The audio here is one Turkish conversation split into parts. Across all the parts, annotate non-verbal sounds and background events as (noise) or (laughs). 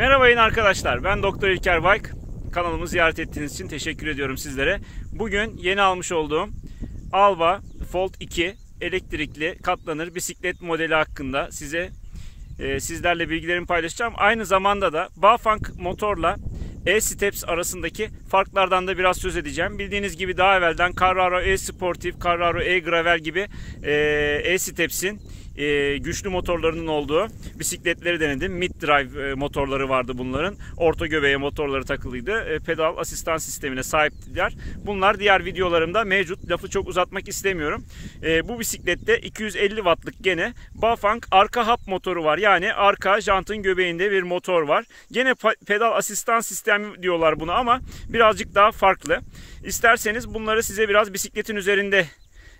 Merhaba yine arkadaşlar. Ben Doktor İlker Bayk. Kanalımı ziyaret ettiğiniz için teşekkür ediyorum sizlere. Bugün yeni almış olduğum Alba Fold 2 elektrikli katlanır bisiklet modeli hakkında size e, sizlerle bilgilerimi paylaşacağım. Aynı zamanda da Bafang motorla e-Steps arasındaki farklardan da biraz söz edeceğim. Bildiğiniz gibi daha evvelden Carraro e-Sportif, Carraro e-Gravel gibi e, e-Steps'in e, güçlü motorlarının olduğu bisikletleri denedim. Mid drive e, motorları vardı bunların. Orta göbeğe motorları takılıydı. E, pedal asistan sistemine sahiptiler. Bunlar diğer videolarımda mevcut. Lafı çok uzatmak istemiyorum. E, bu bisiklette 250 wattlık gene Bafang arka hap motoru var. Yani arka jantın göbeğinde bir motor var. Gene pedal asistan sistemi diyorlar buna ama birazcık daha farklı. İsterseniz bunları size biraz bisikletin üzerinde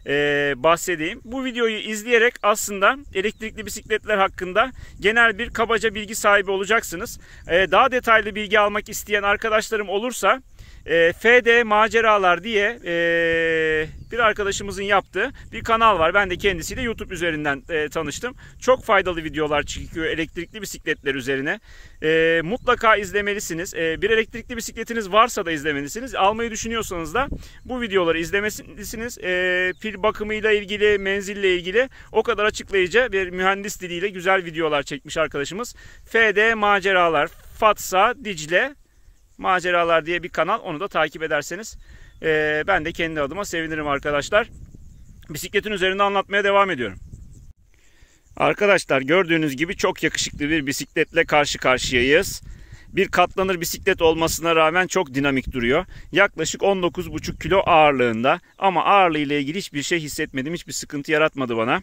e, bahsedeyim. Bu videoyu izleyerek aslında elektrikli bisikletler hakkında genel bir kabaca bilgi sahibi olacaksınız. E, daha detaylı bilgi almak isteyen arkadaşlarım olursa e, FD Maceralar diye e, bir arkadaşımızın yaptığı bir kanal var. Ben de kendisiyle YouTube üzerinden e, tanıştım. Çok faydalı videolar çıkıyor elektrikli bisikletler üzerine. E, mutlaka izlemelisiniz. E, bir elektrikli bisikletiniz varsa da izlemelisiniz. Almayı düşünüyorsanız da bu videoları izlemelisiniz. E, pil bakımıyla ilgili, menzille ilgili o kadar açıklayıcı bir mühendis diliyle güzel videolar çekmiş arkadaşımız. FD Maceralar, Fatsa, Dicle Maceralar diye bir kanal. Onu da takip ederseniz e, ben de kendi adıma sevinirim arkadaşlar. Bisikletin üzerinde anlatmaya devam ediyorum. Arkadaşlar gördüğünüz gibi çok yakışıklı bir bisikletle karşı karşıyayız. Bir katlanır bisiklet olmasına rağmen çok dinamik duruyor. Yaklaşık 19,5 kilo ağırlığında ama ağırlığı ile ilgili hiçbir şey hissetmedim. Hiçbir sıkıntı yaratmadı bana.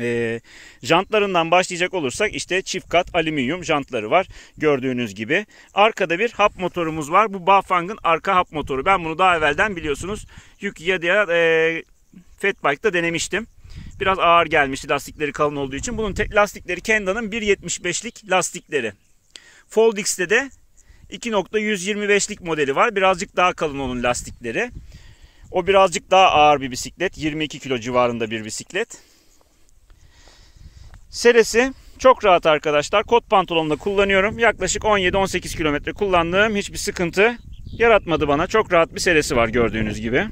E, jantlarından başlayacak olursak işte çift kat alüminyum jantları var gördüğünüz gibi. Arkada bir hap motorumuz var. Bu Bafang'ın arka hap motoru. Ben bunu daha evvelden biliyorsunuz yük ya da e, Fatbike'da denemiştim. Biraz ağır gelmişti lastikleri kalın olduğu için. Bunun lastikleri Kenda'nın 1.75'lik lastikleri. Foldix'te de 2.125'lik modeli var. Birazcık daha kalın onun lastikleri. O birazcık daha ağır bir bisiklet. 22 kilo civarında bir bisiklet. Seresi çok rahat arkadaşlar. Kot pantolonla kullanıyorum. Yaklaşık 17-18 kilometre kullandığım hiçbir sıkıntı yaratmadı bana. Çok rahat bir seresi var gördüğünüz gibi.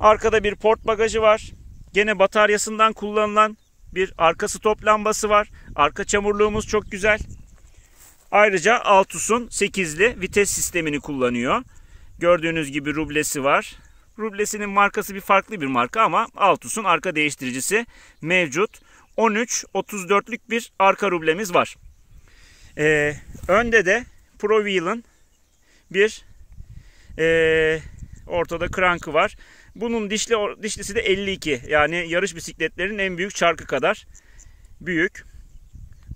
Arkada bir port bagajı var. Gene bataryasından kullanılan bir arka stop lambası var. Arka çamurluğumuz çok güzel. Ayrıca Altus'un 8'li vites sistemini kullanıyor. Gördüğünüz gibi rublesi var. Rublesinin markası bir farklı bir marka ama Altus'un arka değiştiricisi mevcut. 13-34'lük bir arka rublemiz var. Ee, önde de Pro Wheel'ın bir e, ortada krankı var. Bunun dişli dişlisi de 52. Yani yarış bisikletlerinin en büyük çarkı kadar büyük.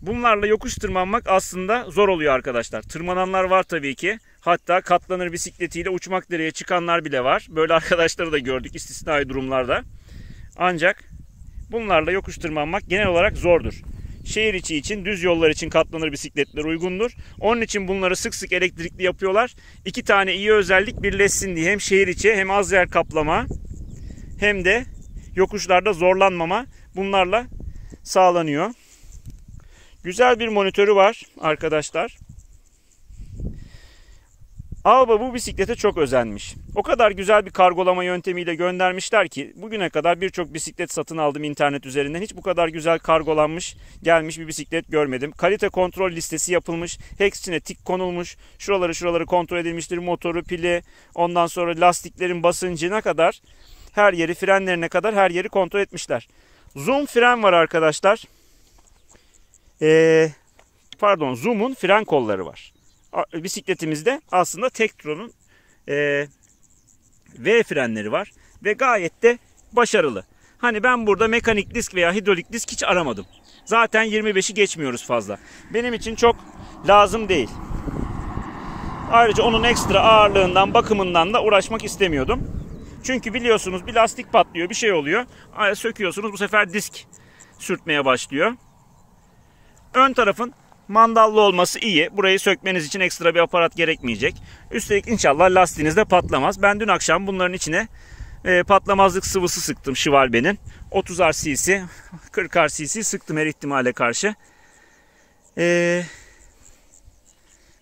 Bunlarla yokuş tırmanmak aslında zor oluyor arkadaşlar. Tırmananlar var tabii ki. Hatta katlanır bisikletiyle uçmak dereye çıkanlar bile var. Böyle (laughs) arkadaşları da gördük istisnai durumlarda. Ancak bunlarla yokuş tırmanmak genel olarak zordur. Şehir içi için düz yollar için katlanır bisikletler uygundur. Onun için bunları sık sık elektrikli yapıyorlar. İki tane iyi özellik birleşsin diye hem şehir içi hem az yer kaplama hem de yokuşlarda zorlanmama bunlarla sağlanıyor. Güzel bir monitörü var arkadaşlar. Alba bu bisiklete çok özenmiş. O kadar güzel bir kargolama yöntemiyle göndermişler ki bugüne kadar birçok bisiklet satın aldım internet üzerinden. Hiç bu kadar güzel kargolanmış gelmiş bir bisiklet görmedim. Kalite kontrol listesi yapılmış. Hepsine tik konulmuş. Şuraları şuraları kontrol edilmiştir. Motoru, pili, ondan sonra lastiklerin basıncına kadar her yeri frenlerine kadar her yeri kontrol etmişler. Zoom fren var arkadaşlar. Ee, pardon Zoom'un fren kolları var bisikletimizde aslında Tektron'un e, V frenleri var ve gayet de başarılı. Hani ben burada mekanik disk veya hidrolik disk hiç aramadım. Zaten 25'i geçmiyoruz fazla. Benim için çok lazım değil. Ayrıca onun ekstra ağırlığından, bakımından da uğraşmak istemiyordum. Çünkü biliyorsunuz bir lastik patlıyor, bir şey oluyor. Söküyorsunuz bu sefer disk sürtmeye başlıyor. Ön tarafın Mandallı olması iyi. Burayı sökmeniz için ekstra bir aparat gerekmeyecek. Üstelik inşallah lastiğiniz de patlamaz. Ben dün akşam bunların içine e, patlamazlık sıvısı sıktım Şivalbe'nin. 30 RCC, 40 RCC sıktım her ihtimale karşı. Ee,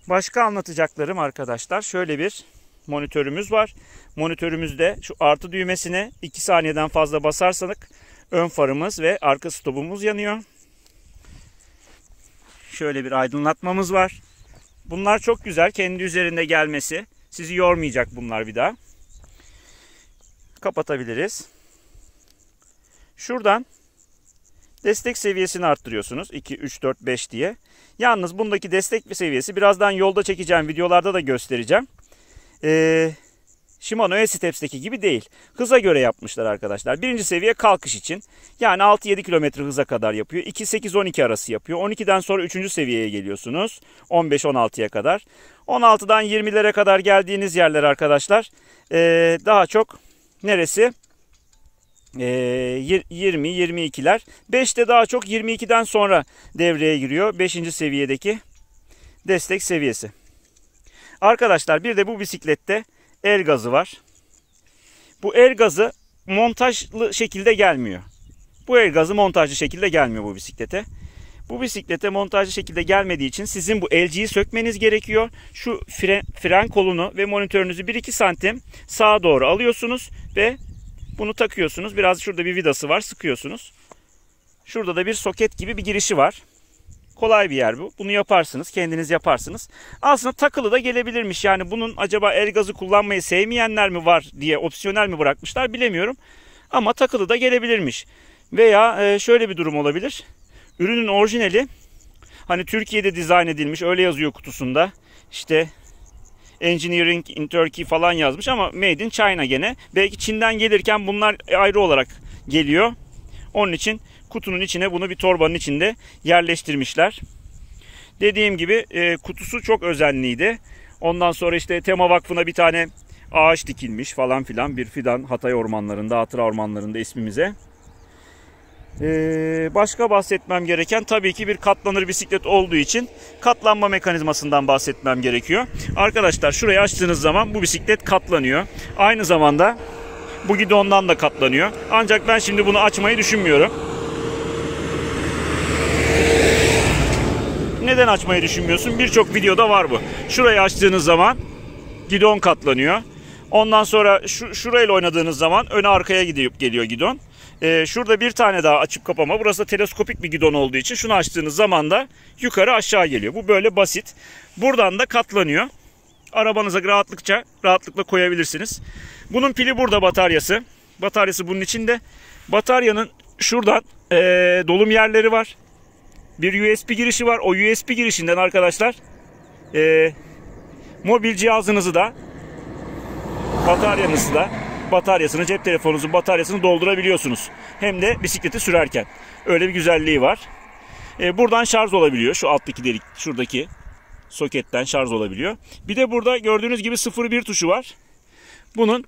başka anlatacaklarım arkadaşlar şöyle bir monitörümüz var. Monitörümüzde şu artı düğmesine 2 saniyeden fazla basarsak ön farımız ve arka stopumuz yanıyor. Şöyle bir aydınlatmamız var. Bunlar çok güzel. Kendi üzerinde gelmesi. Sizi yormayacak bunlar bir daha. Kapatabiliriz. Şuradan destek seviyesini arttırıyorsunuz. 2, 3, 4, 5 diye. Yalnız bundaki destek seviyesi birazdan yolda çekeceğim videolarda da göstereceğim. Ee, Shimano E-Steps'teki gibi değil. Hıza göre yapmışlar arkadaşlar. Birinci seviye kalkış için. Yani 6-7 km hıza kadar yapıyor. 2-8-12 arası yapıyor. 12'den sonra 3. seviyeye geliyorsunuz. 15-16'ya kadar. 16'dan 20'lere kadar geldiğiniz yerler arkadaşlar. Ee, daha çok neresi? Ee, 20-22'ler. 5'te daha çok 22'den sonra devreye giriyor. 5. seviyedeki destek seviyesi. Arkadaşlar bir de bu bisiklette el gazı var. Bu el gazı montajlı şekilde gelmiyor. Bu el gazı montajlı şekilde gelmiyor bu bisiklete. Bu bisiklete montajlı şekilde gelmediği için sizin bu elciyi sökmeniz gerekiyor. Şu fren, fren kolunu ve monitörünüzü 1-2 santim sağa doğru alıyorsunuz ve bunu takıyorsunuz. Biraz şurada bir vidası var sıkıyorsunuz. Şurada da bir soket gibi bir girişi var. Kolay bir yer bu. Bunu yaparsınız. Kendiniz yaparsınız. Aslında takılı da gelebilirmiş. Yani bunun acaba el gazı kullanmayı sevmeyenler mi var diye opsiyonel mi bırakmışlar bilemiyorum. Ama takılı da gelebilirmiş. Veya e, şöyle bir durum olabilir. Ürünün orijinali hani Türkiye'de dizayn edilmiş öyle yazıyor kutusunda. İşte Engineering in Turkey falan yazmış ama Made in China gene. Belki Çin'den gelirken bunlar ayrı olarak geliyor. Onun için kutunun içine bunu bir torbanın içinde yerleştirmişler. Dediğim gibi e, kutusu çok özenliydi. Ondan sonra işte Tema Vakfı'na bir tane ağaç dikilmiş falan filan bir fidan Hatay ormanlarında, Hatıra ormanlarında ismimize. Ee, başka bahsetmem gereken tabii ki bir katlanır bisiklet olduğu için katlanma mekanizmasından bahsetmem gerekiyor. Arkadaşlar şurayı açtığınız zaman bu bisiklet katlanıyor. Aynı zamanda bu gidondan da katlanıyor. Ancak ben şimdi bunu açmayı düşünmüyorum. Neden açmayı düşünmüyorsun? Birçok videoda var bu. Şurayı açtığınız zaman gidon katlanıyor. Ondan sonra şu, şurayla oynadığınız zaman öne arkaya gidip geliyor gidon. Ee, şurada bir tane daha açıp kapama. Burası da teleskopik bir gidon olduğu için şunu açtığınız zaman da yukarı aşağı geliyor. Bu böyle basit. Buradan da katlanıyor. Arabanıza rahatlıkça rahatlıkla koyabilirsiniz. Bunun pili burada bataryası. Bataryası bunun içinde. Bataryanın şuradan ee, dolum yerleri var. Bir USB girişi var. O USB girişinden arkadaşlar ee, mobil cihazınızı da bataryanızı da bataryasını, cep telefonunuzun bataryasını doldurabiliyorsunuz. Hem de bisikleti sürerken. Öyle bir güzelliği var. E, buradan şarj olabiliyor. Şu alttaki delik, şuradaki soketten şarj olabiliyor. Bir de burada gördüğünüz gibi 0-1 tuşu var. Bunun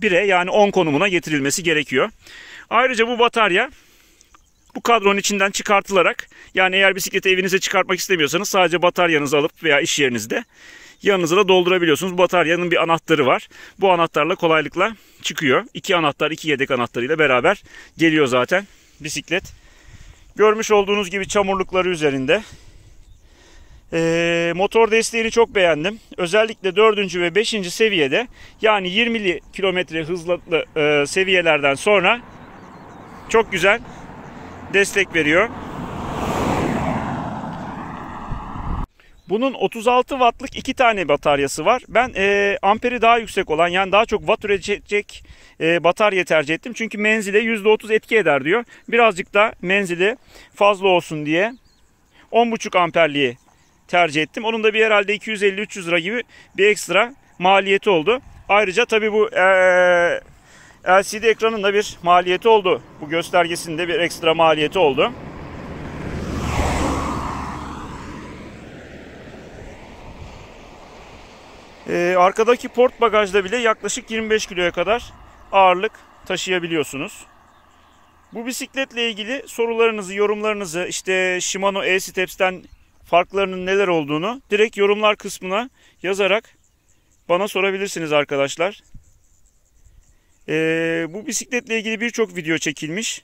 1'e yani 10 konumuna getirilmesi gerekiyor. Ayrıca bu batarya bu kadronun içinden çıkartılarak yani eğer bisikleti evinize çıkartmak istemiyorsanız sadece bataryanızı alıp veya iş yerinizde yanınıza da doldurabiliyorsunuz. Bataryanın bir anahtarı var. Bu anahtarla kolaylıkla çıkıyor. İki anahtar, iki yedek anahtarıyla beraber geliyor zaten bisiklet. Görmüş olduğunuz gibi çamurlukları üzerinde. Ee, motor desteğini çok beğendim. Özellikle 4. ve 5. seviyede yani 20 kilometre hızlı e, seviyelerden sonra çok güzel destek veriyor. Bunun 36 wattlık iki tane bataryası var. Ben e, amperi daha yüksek olan yani daha çok watt üretecek e, batarya tercih ettim. Çünkü menzile %30 etki eder diyor. Birazcık da menzili fazla olsun diye 10.5 amperliği tercih ettim. Onun da bir herhalde 250-300 lira gibi bir ekstra maliyeti oldu. Ayrıca tabi bu e, LCD ekranın da bir maliyeti oldu. Bu göstergesinde bir ekstra maliyeti oldu. Ee, arkadaki port bagajda bile yaklaşık 25 kiloya kadar ağırlık taşıyabiliyorsunuz. Bu bisikletle ilgili sorularınızı, yorumlarınızı işte Shimano E-Steps'ten farklarının neler olduğunu direkt yorumlar kısmına yazarak bana sorabilirsiniz arkadaşlar. Ee, bu bisikletle ilgili birçok video çekilmiş.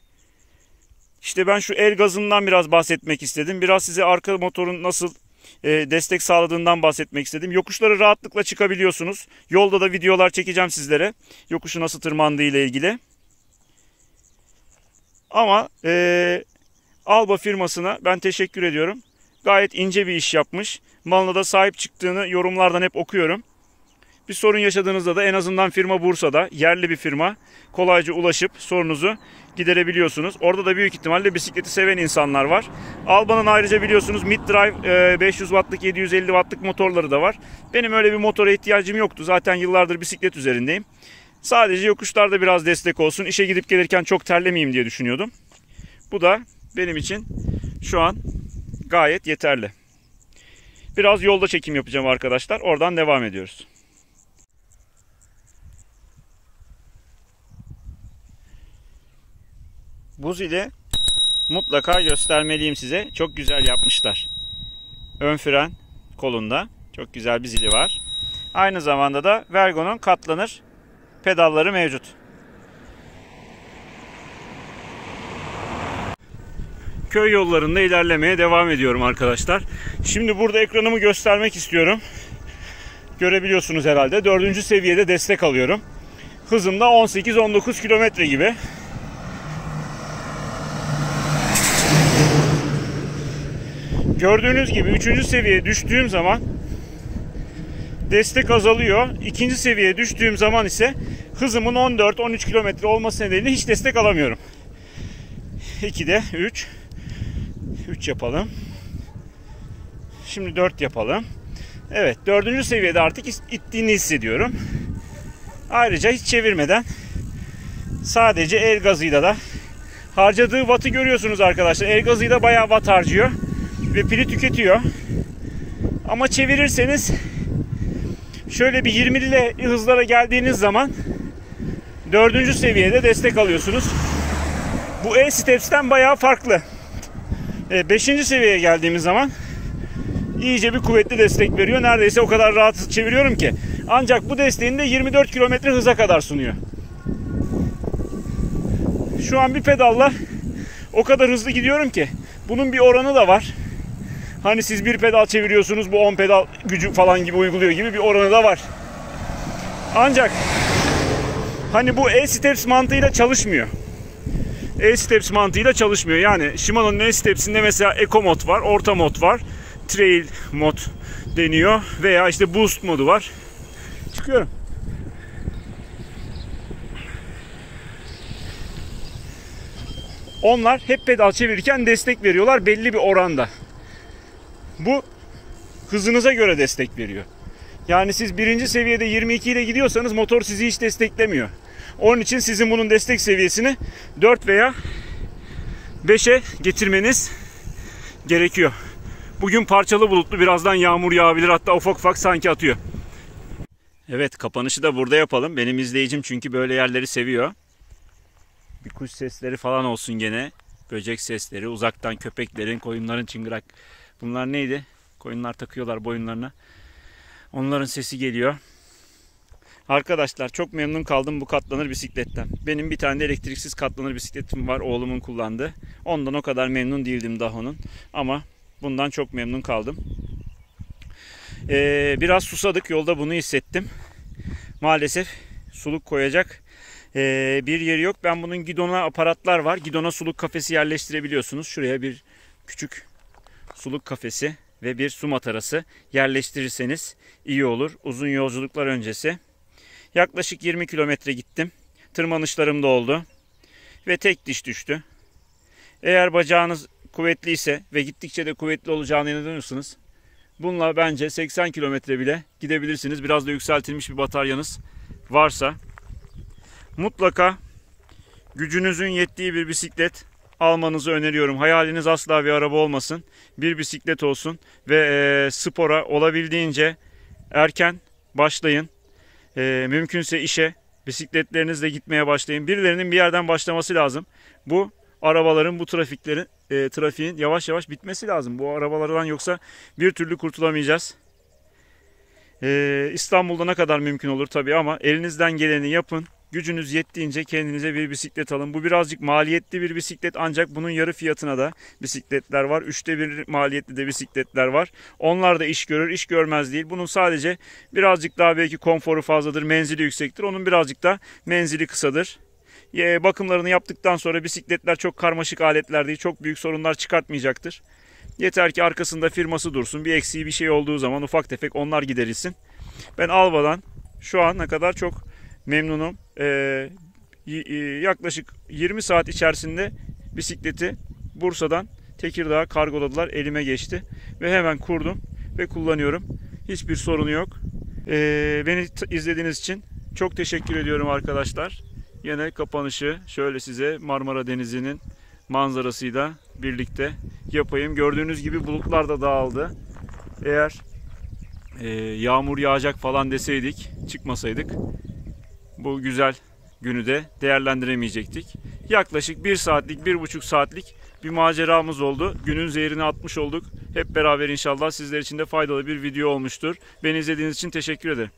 İşte ben şu el gazından biraz bahsetmek istedim. Biraz size arka motorun nasıl e, destek sağladığından bahsetmek istedim. Yokuşları rahatlıkla çıkabiliyorsunuz. Yolda da videolar çekeceğim sizlere. Yokuşu nasıl tırmandığı ile ilgili. Ama e, Alba firmasına ben teşekkür ediyorum. Gayet ince bir iş yapmış. Malına da sahip çıktığını yorumlardan hep okuyorum. Bir sorun yaşadığınızda da en azından firma Bursa'da yerli bir firma kolayca ulaşıp sorunuzu giderebiliyorsunuz. Orada da büyük ihtimalle bisikleti seven insanlar var. Alba'nın ayrıca biliyorsunuz mid drive 500 wattlık 750 wattlık motorları da var. Benim öyle bir motora ihtiyacım yoktu. Zaten yıllardır bisiklet üzerindeyim. Sadece yokuşlarda biraz destek olsun. İşe gidip gelirken çok terlemeyeyim diye düşünüyordum. Bu da benim için şu an gayet yeterli. Biraz yolda çekim yapacağım arkadaşlar. Oradan devam ediyoruz. Bu zili mutlaka göstermeliyim size. Çok güzel yapmışlar. Ön fren kolunda çok güzel bir zili var. Aynı zamanda da Vergo'nun katlanır pedalları mevcut. Köy yollarında ilerlemeye devam ediyorum arkadaşlar. Şimdi burada ekranımı göstermek istiyorum. Görebiliyorsunuz herhalde. Dördüncü seviyede destek alıyorum. Hızım da 18-19 kilometre gibi. Gördüğünüz gibi 3. seviyeye düştüğüm zaman destek azalıyor. İkinci seviyeye düştüğüm zaman ise hızımın 14-13 kilometre olması nedeniyle hiç destek alamıyorum. 2'de 3 3 yapalım. Şimdi 4 yapalım. Evet dördüncü seviyede artık ittiğini hissediyorum. Ayrıca hiç çevirmeden sadece el gazıyla da harcadığı wattı görüyorsunuz arkadaşlar. El gazıyla bayağı watt harcıyor ve pili tüketiyor. Ama çevirirseniz şöyle bir 20'li hızlara geldiğiniz zaman dördüncü seviyede destek alıyorsunuz. Bu E-Steps'ten bayağı farklı. E, beşinci seviyeye geldiğimiz zaman iyice bir kuvvetli destek veriyor. Neredeyse o kadar rahat çeviriyorum ki. Ancak bu desteğini de 24 km hıza kadar sunuyor. Şu an bir pedalla o kadar hızlı gidiyorum ki bunun bir oranı da var. Hani siz bir pedal çeviriyorsunuz bu 10 pedal gücü falan gibi uyguluyor gibi bir oranı da var. Ancak hani bu E-Steps mantığıyla çalışmıyor. E-Steps mantığıyla çalışmıyor. Yani Shimano'nun E-Steps'inde mesela Eco mod var, orta mod var, Trail mod deniyor veya işte Boost modu var. Çıkıyorum. Onlar hep pedal çevirirken destek veriyorlar belli bir oranda. Bu hızınıza göre destek veriyor. Yani siz birinci seviyede 22 ile gidiyorsanız motor sizi hiç desteklemiyor. Onun için sizin bunun destek seviyesini 4 veya 5'e getirmeniz gerekiyor. Bugün parçalı bulutlu birazdan yağmur yağabilir hatta ufak ufak sanki atıyor. Evet kapanışı da burada yapalım. Benim izleyicim çünkü böyle yerleri seviyor. Bir kuş sesleri falan olsun gene. Böcek sesleri, uzaktan köpeklerin, koyunların çıngırak. Bunlar neydi? Koyunlar takıyorlar boyunlarına. Onların sesi geliyor. Arkadaşlar çok memnun kaldım bu katlanır bisikletten. Benim bir tane elektriksiz katlanır bisikletim var oğlumun kullandığı. Ondan o kadar memnun değildim daha onun. Ama bundan çok memnun kaldım. Ee, biraz susadık yolda bunu hissettim. Maalesef suluk koyacak ee, bir yeri yok. Ben bunun gidona aparatlar var. Gidona suluk kafesi yerleştirebiliyorsunuz. Şuraya bir küçük suluk kafesi ve bir su matarası yerleştirirseniz iyi olur. Uzun yolculuklar öncesi. Yaklaşık 20 kilometre gittim. Tırmanışlarım da oldu. Ve tek diş düştü. Eğer bacağınız kuvvetliyse ve gittikçe de kuvvetli olacağını inanıyorsanız bununla bence 80 kilometre bile gidebilirsiniz. Biraz da yükseltilmiş bir bataryanız varsa mutlaka gücünüzün yettiği bir bisiklet almanızı öneriyorum. Hayaliniz asla bir araba olmasın. Bir bisiklet olsun ve e, spora olabildiğince erken başlayın. E, mümkünse işe bisikletlerinizle gitmeye başlayın. Birilerinin bir yerden başlaması lazım. Bu arabaların bu trafiklerin e, trafiğin yavaş yavaş bitmesi lazım. Bu arabalardan yoksa bir türlü kurtulamayacağız. E, İstanbul'da ne kadar mümkün olur tabii ama elinizden geleni yapın. Gücünüz yettiğince kendinize bir bisiklet alın. Bu birazcık maliyetli bir bisiklet ancak bunun yarı fiyatına da bisikletler var. Üçte bir maliyetli de bisikletler var. Onlar da iş görür, iş görmez değil. Bunun sadece birazcık daha belki konforu fazladır, menzili yüksektir. Onun birazcık da menzili kısadır. Bakımlarını yaptıktan sonra bisikletler çok karmaşık aletler değil, çok büyük sorunlar çıkartmayacaktır. Yeter ki arkasında firması dursun. Bir eksiği bir şey olduğu zaman ufak tefek onlar giderilsin. Ben Alva'dan şu ana kadar çok memnunum. Ee, yaklaşık 20 saat içerisinde bisikleti Bursa'dan Tekirdağ'a kargoladılar. Elime geçti. Ve hemen kurdum ve kullanıyorum. Hiçbir sorunu yok. Ee, beni izlediğiniz için çok teşekkür ediyorum arkadaşlar. Yine kapanışı şöyle size Marmara Denizi'nin manzarasıyla birlikte yapayım. Gördüğünüz gibi bulutlar da dağıldı. Eğer e, yağmur yağacak falan deseydik, çıkmasaydık bu güzel günü de değerlendiremeyecektik. Yaklaşık bir saatlik, bir buçuk saatlik bir maceramız oldu. Günün zehrini atmış olduk. Hep beraber inşallah sizler için de faydalı bir video olmuştur. Beni izlediğiniz için teşekkür ederim.